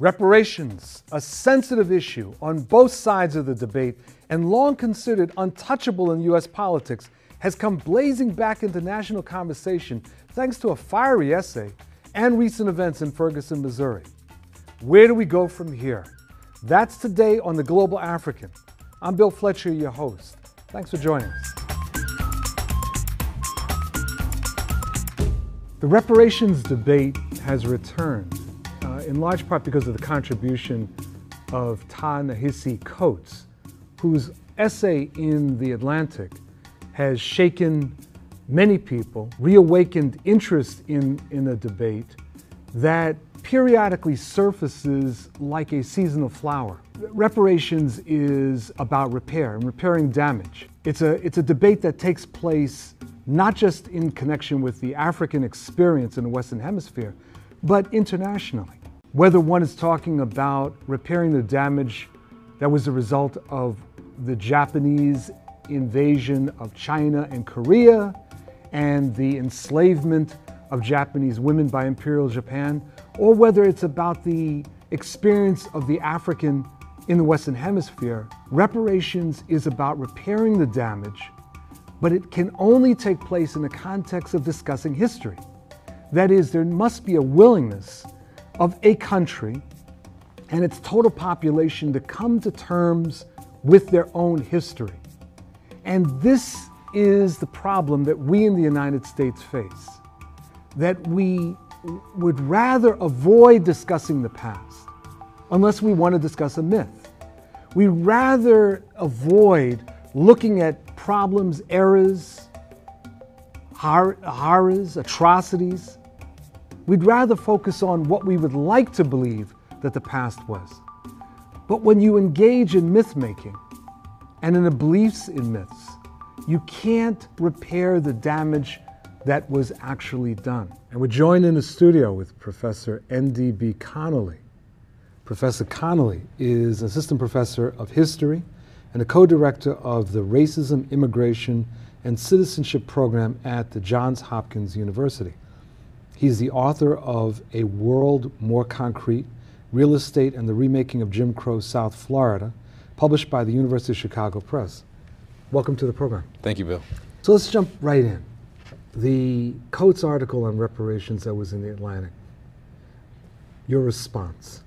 Reparations, a sensitive issue on both sides of the debate and long considered untouchable in U.S. politics, has come blazing back into national conversation thanks to a fiery essay and recent events in Ferguson, Missouri. Where do we go from here? That's today on The Global African. I'm Bill Fletcher, your host. Thanks for joining us. The reparations debate has returned, Uh, in large part because of the contribution of Ta-Nehisi Coates, whose essay in The Atlantic has shaken many people, reawakened interest in, in a debate that periodically surfaces like a seasonal flower. Reparations is about repair and repairing damage. It's a, it's a debate that takes place not just in connection with the African experience in the Western Hemisphere, but internationally. Whether one is talking about repairing the damage that was the result of the Japanese invasion of China and Korea and the enslavement of Japanese women by Imperial Japan, or whether it's about the experience of the African in the Western Hemisphere, reparations is about repairing the damage but it can only take place in the context of discussing history. That is, there must be a willingness of a country and its total population to come to terms with their own history. And this is the problem that we in the United States face that we would rather avoid discussing the past unless we want to discuss a myth. We rather avoid looking at problems, errors, horrors, atrocities. We'd rather focus on what we would like to believe that the past was. But when you engage in myth making and in the beliefs in myths, you can't repair the damage that was actually done. And we're joined in the studio with Professor N.D.B. Connolly. Professor Connolly is assistant professor of history and a co-director of the Racism, Immigration, and Citizenship Program at the Johns Hopkins University. He's the author of A World More Concrete, Real Estate and the Remaking of Jim Crow South Florida, published by the University of Chicago Press. Welcome to the program. Thank you, Bill. So let's jump right in. The Coates article on reparations that was in the Atlantic, your response?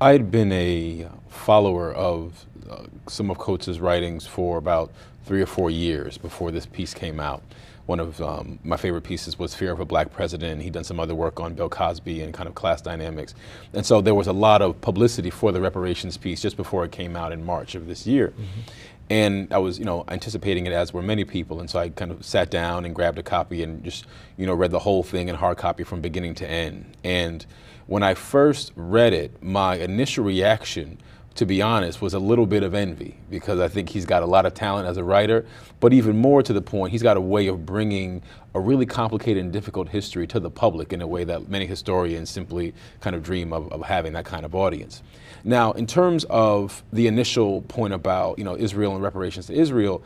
I had been a follower of uh, some of Coates's writings for about three or four years before this piece came out. One of um, my favorite pieces was Fear of a Black President. He'd done some other work on Bill Cosby and kind of class dynamics. And so there was a lot of publicity for the reparations piece just before it came out in March of this year. Mm -hmm. And I was, you know, anticipating it as were many people. And so I kind of sat down and grabbed a copy and just, you know, read the whole thing in hard copy from beginning to end. And when I first read it, my initial reaction to be honest, was a little bit of envy because I think he's got a lot of talent as a writer, but even more to the point, he's got a way of bringing a really complicated and difficult history to the public in a way that many historians simply kind of dream of, of having that kind of audience. Now, in terms of the initial point about you know Israel and reparations to Israel,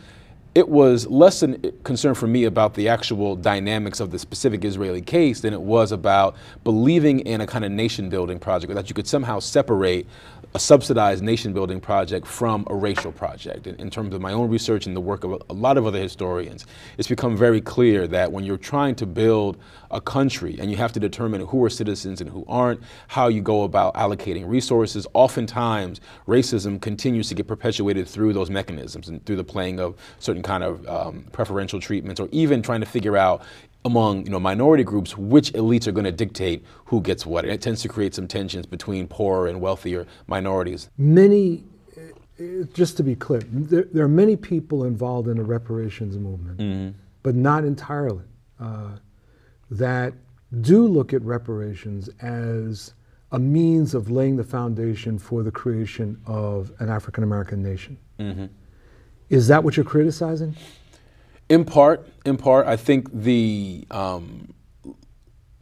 it was less a concern for me about the actual dynamics of the specific Israeli case than it was about believing in a kind of nation building project that you could somehow separate a subsidized nation building project from a racial project. In, in, terms of my own research and the work of a, a, lot of other historians, it's become very clear that when you're trying to build a country and you have to determine who are citizens and who aren't, how you go about allocating resources, oftentimes racism continues to get perpetuated through those mechanisms and through the playing of certain kind of um, preferential treatments or even trying to figure out among you know minority groups which elites are going to dictate who gets what and it tends to create some tensions between poorer and wealthier minorities many just to be clear there, there are many people involved in the reparations movement mm-hmm. but not entirely uh, that do look at reparations as a means of laying the foundation for the creation of an african american nation mm-hmm. is that what you're criticizing in part, in part, I think the um,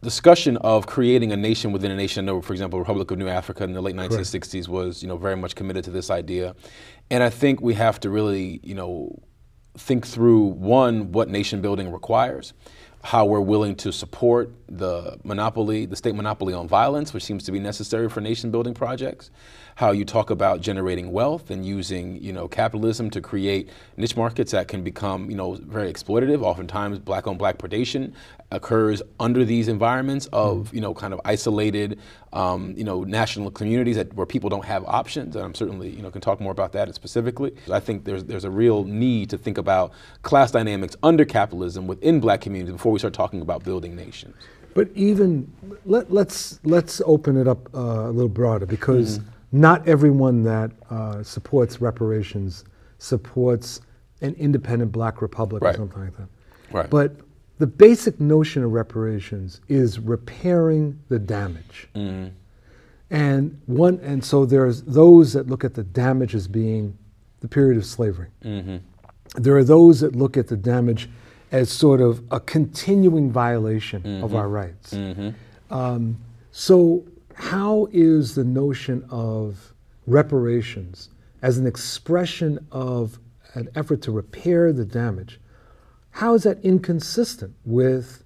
discussion of creating a nation within a nation. I know, for example, Republic of New Africa in the late 1960s Correct. was, you know, very much committed to this idea, and I think we have to really, you know, think through one what nation building requires. how we're willing to support the monopoly, the state monopoly on violence, which seems to be necessary for nation building projects. How you talk about generating wealth and using, you know, capitalism to create niche markets that can become, you know, very exploitative. Oftentimes, black on black predation occurs under these environments of, mm. you know, kind of isolated, um, you know, national communities that, where people don't have options. And I'm certainly, you know, can talk more about that specifically. I think there's there's a real need to think about class dynamics under capitalism within black communities before we start talking about building nations. But even let, us let's, let's open it up uh, a little broader because mm-hmm. Not everyone that uh, supports reparations supports an independent black republic right. or something like that. Right. But the basic notion of reparations is repairing the damage. Mm-hmm. And one and so there's those that look at the damage as being the period of slavery. Mm-hmm. There are those that look at the damage as sort of a continuing violation mm-hmm. of our rights. Mm-hmm. Um, so, how is the notion of reparations as an expression of an effort to repair the damage? How is that inconsistent with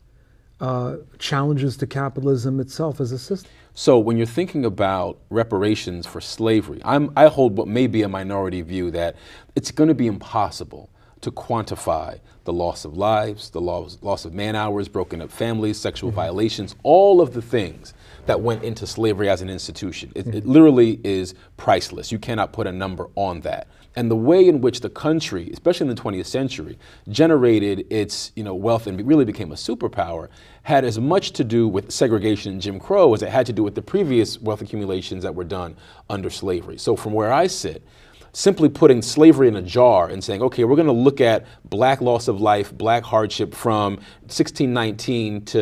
uh, challenges to capitalism itself as a system? So when you're thinking about reparations for slavery, I'm, I hold what may be a minority view that it's going to be impossible to quantify the loss of lives, the loss, loss of man hours, broken up families, sexual mm-hmm. violations, all of the things that went into slavery as an institution. It, mm-hmm. it, literally is priceless. You cannot put a number on that. And the way in which the country, especially in the 20th century, generated its you know, wealth and really became a superpower had as much to do with segregation and Jim Crow as it had to do with the previous wealth accumulations that were done under slavery. So from where I sit, simply putting slavery in a jar and saying, okay, we're going to look at black loss of life, black hardship from 1619 to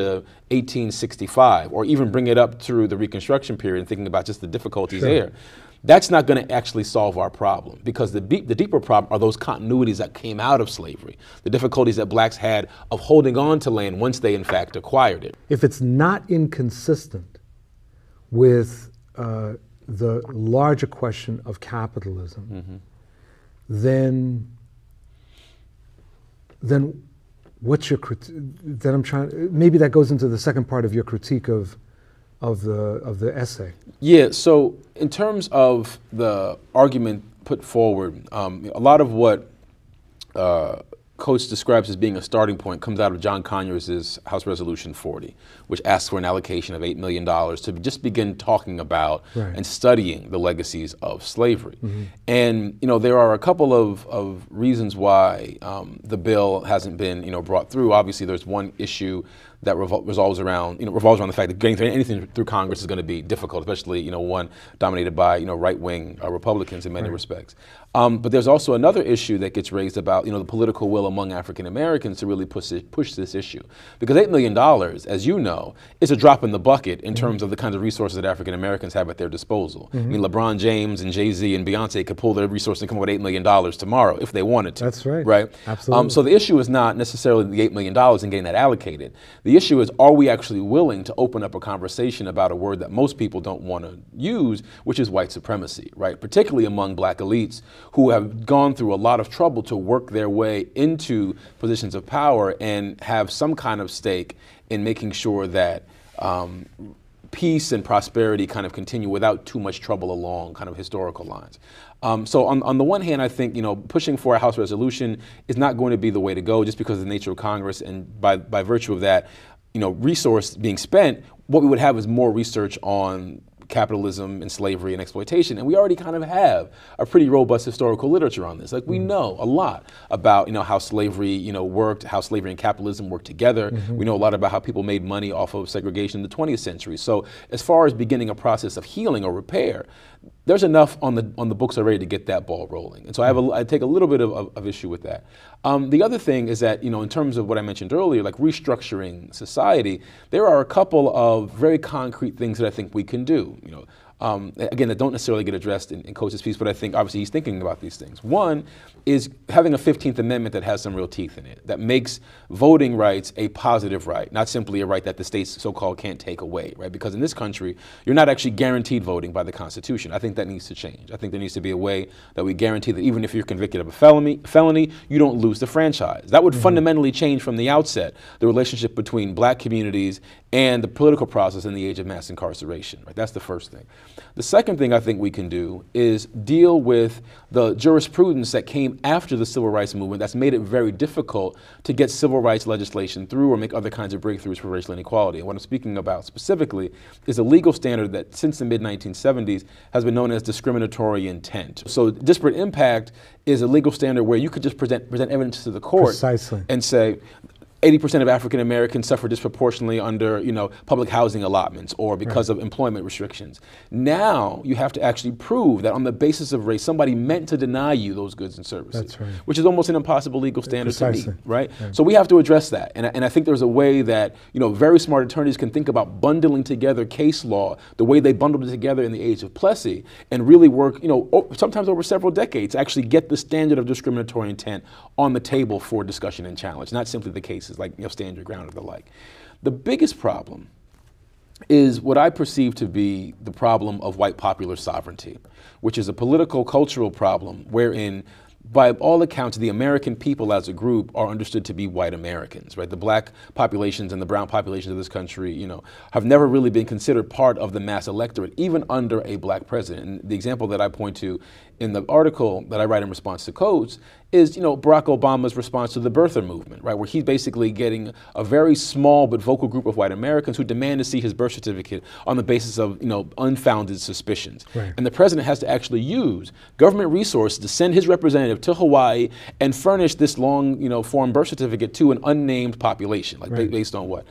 1865, or even bring it up through the Reconstruction period and thinking about just the difficulties sure. there. That's not going to actually solve our problem because the, the deeper problem are those continuities that came out of slavery, the difficulties that blacks had of holding on to land once they, in fact, acquired it. If it's not inconsistent with uh, the larger question of capitalism, mm-hmm. then then what's your critique? Then I'm trying. Maybe that goes into the second part of your critique of of the of the essay. Yeah. So in terms of the argument put forward, um, a lot of what uh, Coates describes as being a starting point comes out of John Conyers' House Resolution 40, which asks for an allocation of $8 million to just begin talking about right. and studying the legacies of slavery. Mm-hmm. And, you know, there are a couple of, of reasons why um, the bill hasn't been, you know, brought through. Obviously, there's one issue that revol- revolves around you know revolves around the fact that getting through anything through Congress is going to be difficult, especially you know one dominated by you know right wing uh, Republicans in many right. respects. Um, but there's also another issue that gets raised about you know the political will among African Americans to really push it, push this issue because eight million dollars, as you know, is a drop in the bucket in mm-hmm. terms of the kinds of resources that African Americans have at their disposal. Mm-hmm. I mean, LeBron James and Jay Z and Beyonce could pull their resources and come up with eight million dollars tomorrow if they wanted to. That's right. Right. Absolutely. Um, so the issue is not necessarily the eight million dollars and getting that allocated. The issue is, are we actually willing to open up a conversation about a word that most people don't want to use, which is white supremacy, right? Particularly among black elites who have gone through a lot of trouble to work their way into positions of power and have some kind of stake in making sure that um, peace and prosperity kind of continue without too much trouble along kind of historical lines. Um, so on, on the one hand, I think you know pushing for a House resolution is not going to be the way to go, just because of the nature of Congress, and by by virtue of that, you know, resource being spent. What we would have is more research on capitalism and slavery and exploitation. And we already kind of have a pretty robust historical literature on this. Like we mm-hmm. know a lot about you know how slavery you know worked, how slavery and capitalism worked together. Mm-hmm. We know a lot about how people made money off of segregation in the 20th century. So as far as beginning a process of healing or repair, there's enough on the on the books already to get that ball rolling. And so I have a, I take a little bit of, of, of issue with that. Um, the other thing is that you know in terms of what I mentioned earlier, like restructuring society, there are a couple of very concrete things that I think we can do. You know, um, again, that don't necessarily get addressed in, in Coates' piece, but I think obviously he's thinking about these things. One is having a 15th Amendment that has some real teeth in it, that makes voting rights a positive right, not simply a right that the states so-called can't take away, right? Because in this country, you're not actually guaranteed voting by the Constitution. I think that needs to change. I think there needs to be a way that we guarantee that even if you're convicted of a felony, felony you don't lose the franchise. That would mm -hmm. fundamentally change from the outset the relationship between black communities and the political process in the age of mass incarceration. Right? That's the first thing. The second thing I think we can do is deal with the jurisprudence that came after the civil rights movement that's made it very difficult to get civil rights legislation through or make other kinds of breakthroughs for racial inequality. And what I'm speaking about specifically is a legal standard that since the mid 1970s has been known as discriminatory intent. So disparate impact is a legal standard where you could just present, present evidence to the court Precisely. and say, 80% of African Americans suffer disproportionately under, you know, public housing allotments or because right. of employment restrictions. Now you have to actually prove that on the basis of race, somebody meant to deny you those goods and services, right. which is almost an impossible legal standard Precisely. to meet, right? right? So we have to address that, and, and I think there's a way that, you know, very smart attorneys can think about bundling together case law the way they bundled it together in the age of Plessy, and really work, you know, sometimes over several decades, actually get the standard of discriminatory intent on the table for discussion and challenge, not simply the case like you know, stand your ground or the like. The biggest problem is what I perceive to be the problem of white popular sovereignty, which is a political cultural problem wherein by all accounts, the American people as a group are understood to be white Americans, right? The black populations and the brown populations of this country, you know, have never really been considered part of the mass electorate, even under a black president. And the example that I point to in the article that I write in response to Coates is, you know, Barack Obama's response to the birther movement, right, where he's basically getting a very small but vocal group of white Americans who demand to see his birth certificate on the basis of, you know, unfounded suspicions. Right. And the president has to actually use government resources to send his representative to Hawaii and furnish this long, you know, form birth certificate to an unnamed population, like right. based on what?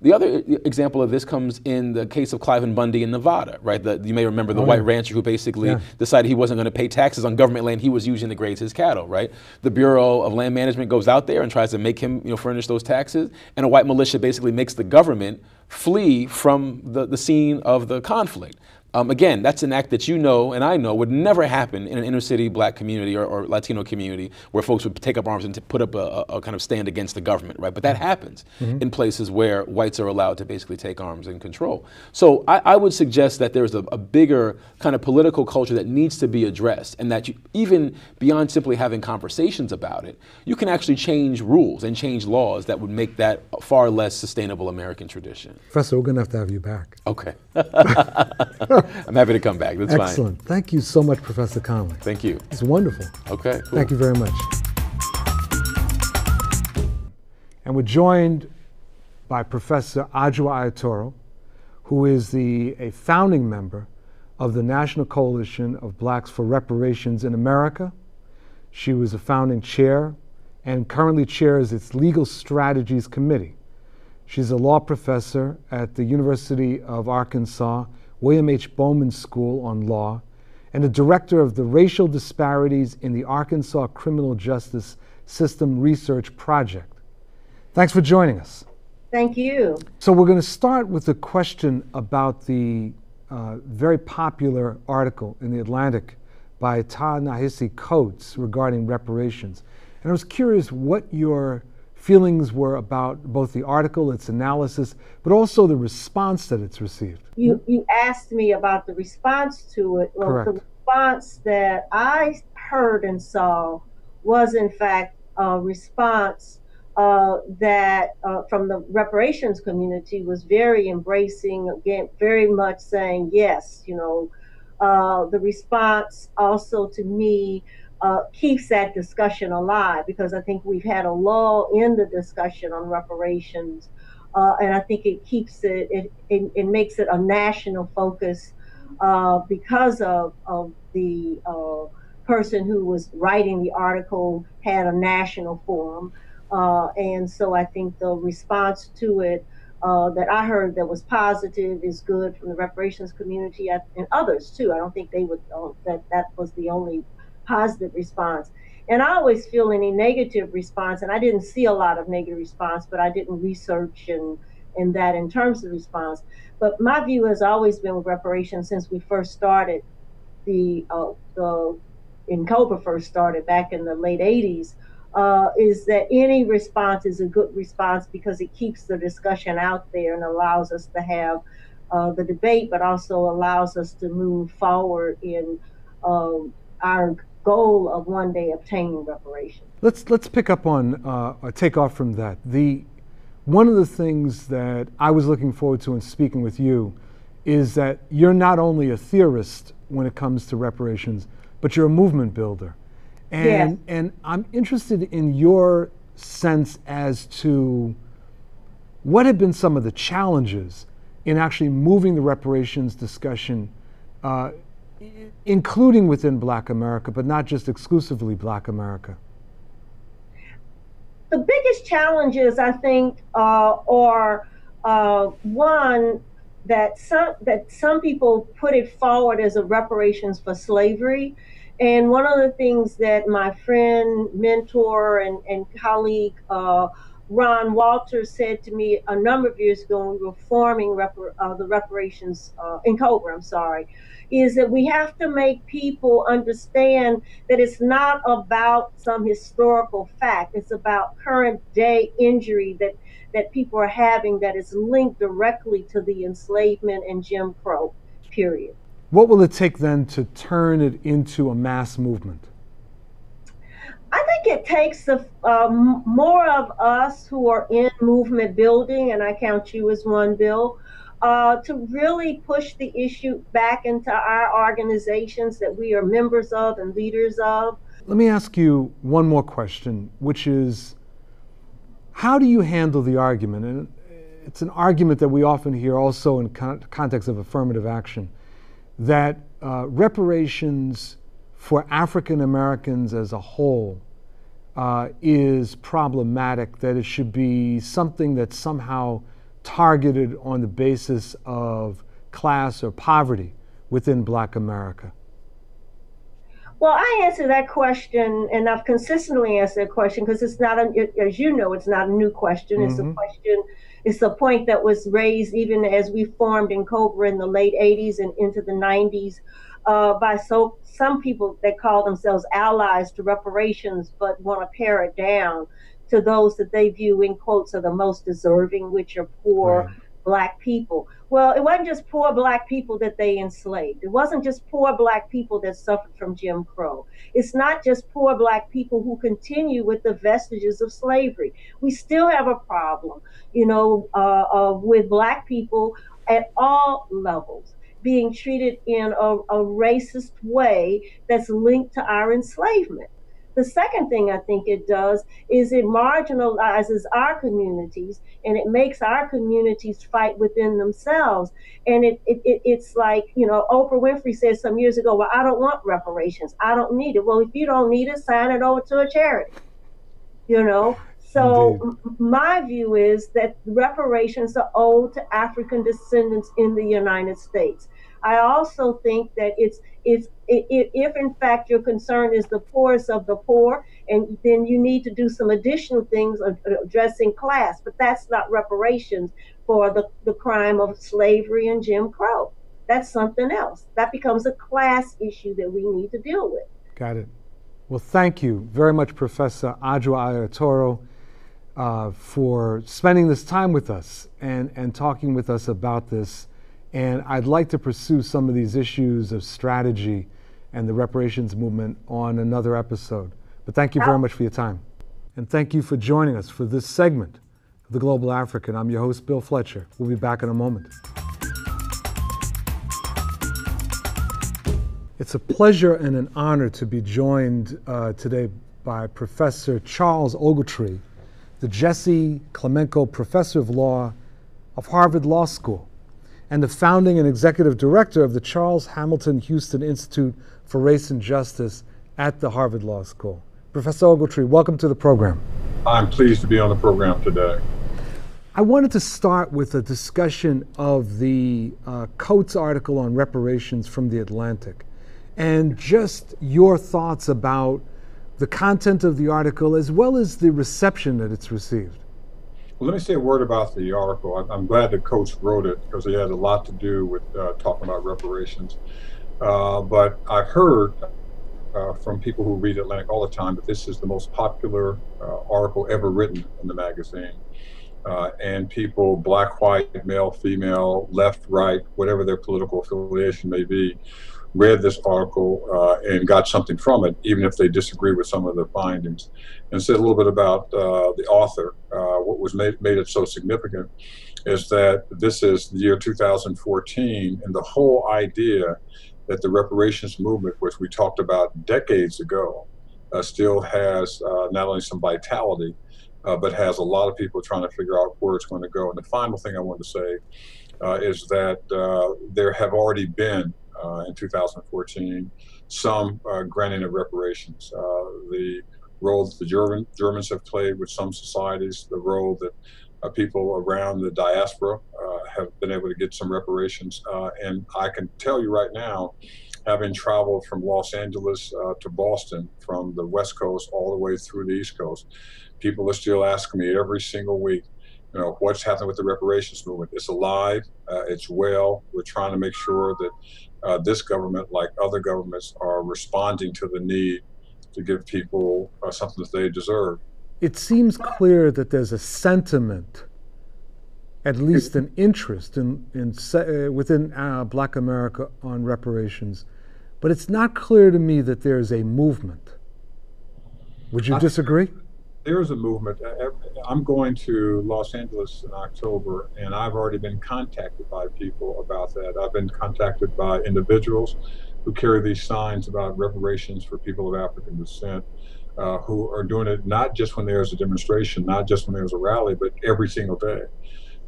The other example of this comes in the case of Cliven Bundy in Nevada, right? The, you may remember the oh, white yeah. rancher who basically yeah. decided he wasn't going to pay taxes on government land he was using to graze his cattle, right? The Bureau of Land Management goes out there and tries to make him, you know, furnish those taxes, and a white militia basically makes the government flee from the, the scene of the conflict. Um, again, that's an act that you know and I know would never happen in an inner city black community or, or Latino community where folks would take up arms and put up a, a, kind of stand against the government, right? But that happens mm-hmm. in places where whites are allowed to basically take arms and control. So I, I would suggest that there's a, a, bigger kind of political culture that needs to be addressed and that you, even beyond simply having conversations about it, you can actually change rules and change laws that would make that a far less sustainable American tradition. Professor, we're going to have to have you back. Okay. I'm happy to come back. That's Excellent. fine. Excellent. Thank you so much, Professor Connolly. Thank you. It's wonderful. Okay, cool. Thank you very much. And we're joined by Professor Adjoa Aiyetoro, who is the, a founding member of the National Coalition of Blacks for Reparations in America. She was a founding chair and currently chairs its Legal Strategies Committee. She's a law professor at the University of Arkansas William H. Bowen School on Law, and the director of the Racial Disparities in the Arkansas Criminal Justice System Research Project. Thanks for joining us. Thank you. So, we're going to start with a question about the uh, very popular article in The Atlantic by Ta-Nehisi Coates regarding reparations. And I was curious what your feelings were about both the article, its analysis, but also the response that it's received. You, you asked me about the response to it. Well, Correct. the response that I heard and saw was, in fact, a response uh, that uh, from the reparations community was very embracing, again, very much saying, yes, you know, uh, the response also to me uh, keeps that discussion alive because I think we've had a lull in the discussion on reparations. Uh, and I think it keeps it, it, it, it makes it a national focus uh, because of, of the uh, person who was writing the article had a national forum. Uh, and so I think the response to it uh, that I heard that was positive is good from the reparations community and others too. I don't think they would that that was the only positive response. And I always feel any negative response, and I didn't see a lot of negative response, but I didn't research and in that in terms of response. But my view has always been with reparations since we first started the uh, the N'COBRA first started back in the late 80s. Uh, is that any response is a good response because it keeps the discussion out there and allows us to have uh, the debate, but also allows us to move forward in um, our goal of one day obtaining reparations. Let's let's pick up on uh, take off from that. The one of the things that I was looking forward to in speaking with you is that you're not only a theorist when it comes to reparations, but you're a movement builder. And Yes. and I'm interested in your sense as to what have been some of the challenges in actually moving the reparations discussion, uh, including within Black America, but not just exclusively Black America. the biggest challenges I think uh, are uh, one that some that some people put it forward as a reparations for slavery, and one of the things that my friend, mentor, and and colleague. Uh, Ron Walters said to me a number of years ago when we were forming repar- uh, the reparations uh, N'COBRA, I'm sorry, is that we have to make people understand that it's not about some historical fact. It's about current day injury that, that people are having that is linked directly to the enslavement and Jim Crow period. What will it take then to turn it into a mass movement? I think it takes um, more of us who are in movement building, and I count you as one, Bill, uh, to really push the issue back into our organizations that we are members of and leaders of. Let me ask you one more question, which is how do you handle the argument? And it's an argument that we often hear also in con- context of affirmative action that uh, reparations for African Americans as a whole uh, is problematic, that it should be something that's somehow targeted on the basis of class or poverty within black America. Well, I answer that question, and I've consistently answered that question because it's not, a, as you know, it's not a new question. It's a question, it's a point that was raised even as we formed N'COBRA in the late 80s and into the 90s uh, by so some people that call themselves allies to reparations, but want to pare it down to those that they view in quotes are the most deserving, which are poor Right. black people. Well, it wasn't just poor black people that they enslaved. It wasn't just poor black people that suffered from Jim Crow. It's not just poor black people who continue with the vestiges of slavery. We still have a problem, you know, uh, uh, with black people at all levels being treated in a, a racist way that's linked to our enslavement. The second thing I think it does is it marginalizes our communities and it makes our communities fight within themselves. And it, it, it, it's like, you know, Oprah Winfrey said some years ago, well, I don't want reparations. I don't need it. Well, if you don't need it, sign it over to a charity. You know? So Indeed. my view is that reparations are owed to African descendants in the United States. I also think that it's it's i- i- if in fact your concern is the poorest of the poor, and then you need to do some additional things addressing class, but that's not reparations for the, the crime of slavery and Jim Crow. That's something else. That becomes a class issue that we need to deal with. Got it. Well, thank you very much, Professor Adjoa Aiyetoro, uh, for spending this time with us and, and talking with us about this. And I'd like to pursue some of these issues of strategy and the reparations movement on another episode. But thank you very much for your time. And thank you for joining us for this segment of The Global African. I'm your host, Bill Fletcher. We'll be back in a moment. It's a pleasure and an honor to be joined uh, today by Professor Charles Ogletree, the Jesse Climenko Professor of Law of Harvard Law School, and the founding and executive director of the Charles Hamilton Houston Institute for Race and Justice at the Harvard Law School. Professor Ogletree, welcome to the program. I'm pleased to be on the program today. I wanted to start with a discussion of the uh, Coates article on reparations from the Atlantic and just your thoughts about the content of the article as well as the reception that it's received. Well, let me say a word about the article. I'm glad the Coates wrote it because it had a lot to do with uh, talking about reparations. Uh, but I've heard uh, from people who read Atlantic all the time that this is the most popular uh, article ever written in the magazine. Uh, and people, black, white, male, female, left, right, whatever their political affiliation may be, read this article uh, and got something from it, even if they disagree with some of the findings. And said a little bit about uh, the author. Uh, what was made, made it so significant is that this is the year 2014, and the whole idea that the reparations movement, which we talked about decades ago, uh, still has uh, not only some vitality, uh, but has a lot of people trying to figure out where it's going to go. And the final thing I want to say is that there have already been uh, in 2014 some granting of reparations. the role that the German, Germans have played with some societies, the role that uh, people around the diaspora uh, have been able to get some reparations. Uh, and I can tell you right now, having traveled from Los Angeles to Boston, from the West Coast all the way through the East Coast, people are still asking me every single week, you know, what's happening with the reparations movement? It's alive, uh, it's well. We're trying to make sure that uh, this government, like other governments, are responding to the need to give people uh, something that they deserve it seems clear that there's a sentiment, at least an interest in, in uh, within uh, Black America on reparations, but it's not clear to me that there's a movement. Would you disagree? There is a movement. I'm going to Los Angeles in October, and I've already been contacted by people about that. I've been contacted by individuals who carry these signs about reparations for people of African descent uh, who are doing it not just when there's a demonstration, not just when there's a rally, but every single day.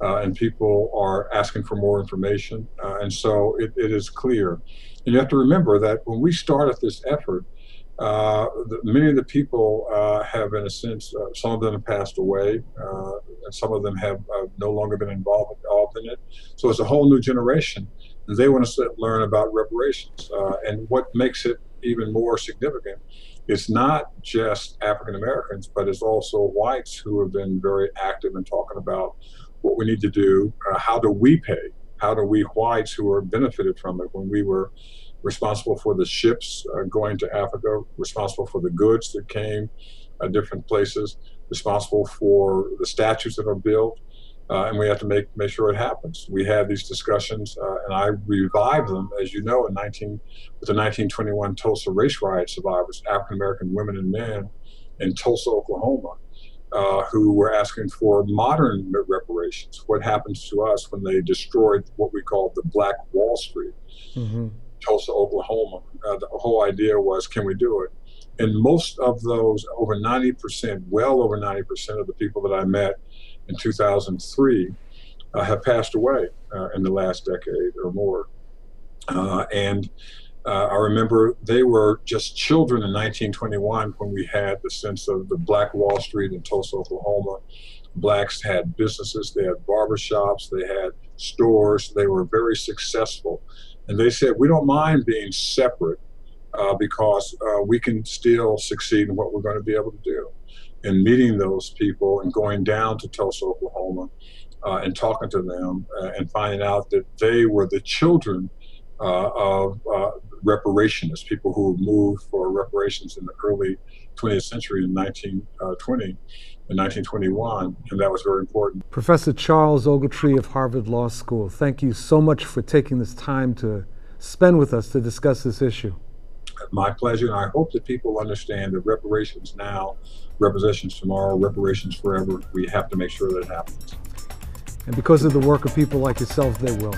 Uh, and people are asking for more information. Uh, and so it, it is clear. And you have to remember that when we started this effort, uh, the, many of the people uh, have, in a sense, uh, some of them have passed away, uh, and some of them have no longer been involved, involved in it. So it's a whole new generation. And they want to learn about reparations. and what makes it even more significant is not just African Americans, but it's also whites who have been very active in talking about what we need to do. Uh, how do we pay? How do we whites who are benefited from it when we were responsible for the ships uh, going to Africa, responsible for the goods that came uh, different places, responsible for the statues that are built, uh, and we have to make make sure it happens. We had these discussions, uh, and I revived them, as you know, in 19 with the 1921 Tulsa race riot survivors, African American women and men in Tulsa, Oklahoma, uh, who were asking for modern reparations. What happens to us when they destroyed what we call the Black Wall Street, mm-hmm. Tulsa, Oklahoma? Uh, the whole idea was, can we do it? And most of those, over 90%, well over 90% of the people that I met in 2003 uh, have passed away uh, in the last decade or more. Uh, and uh, I remember they were just children in 1921 when we had the sense of the Black Wall Street in Tulsa, Oklahoma. Blacks had businesses, they had barbershops, they had stores, they were very successful. And they said, We don't mind being separate uh, because uh, we can still succeed in what we're going to be able to do. And meeting those people and going down to Tulsa, Oklahoma, uh, and talking to them uh, and finding out that they were the children uh, of uh, reparationists, people who moved for reparations in the early 20th century in 1920 and 1921, and that was very important. Professor Charles Ogletree of Harvard Law School, thank you so much for taking this time to spend with us to discuss this issue. My pleasure, and I hope that people understand that reparations now reparations tomorrow, reparations forever. We have to make sure that it happens. And because of the work of people like yourself, they will.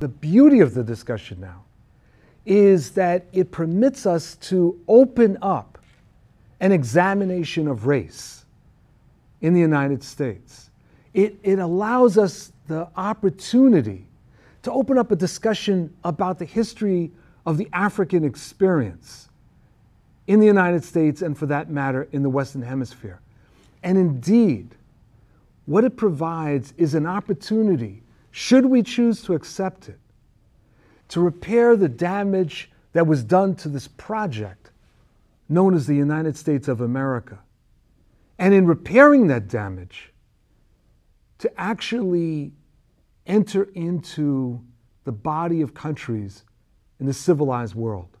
The beauty of the discussion now is that it permits us to open up an examination of race in the United States. It, it allows us the opportunity to open up a discussion about the history of the African experience in the United States and, for that matter, in the Western Hemisphere. And indeed, what it provides is an opportunity, should we choose to accept it, to repair the damage that was done to this project known as the United States of America. And in repairing that damage, to actually enter into the body of countries in the civilized world.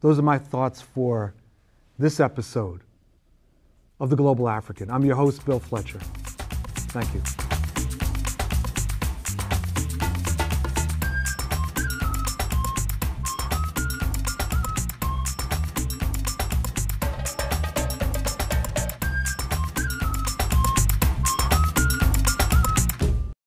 Those are my thoughts for this episode of The Global African. I'm your host, Bill Fletcher. Thank you.